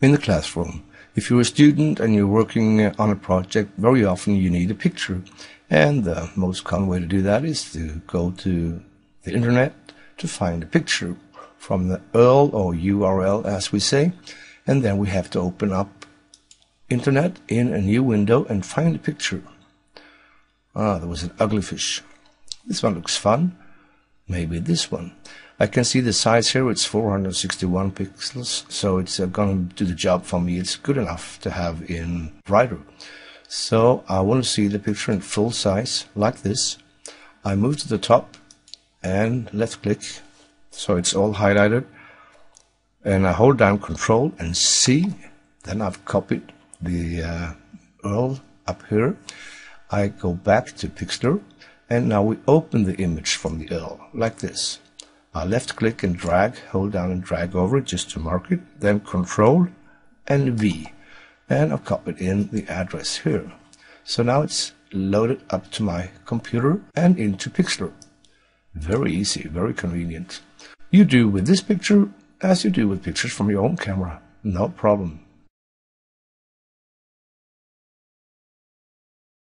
in the classroom. If you're a student and you're working on a project, very often you need a picture. And the most common way to do that is to go to the internet to find a picture from the URL or URL as we say. And then we have to open up internet in a new window and find a picture. Ah, there was an ugly fish. This one looks fun. Maybe this one. I can see the size here, it's 461 pixels, so it's uh, going to do the job for me. It's good enough to have in Writer. So I want to see the picture in full size, like this. I move to the top and left click, so it's all highlighted. And I hold down Control and C, then I've copied the uh, URL up here. I go back to Pixlr, and now we open the image from the URL, like this. I left click and drag, hold down and drag over it just to mark it, then Control and V. And I've copied in the address here. So now it's loaded up to my computer and into Pixlr. Very easy, very convenient. You do with this picture as you do with pictures from your own camera. No problem.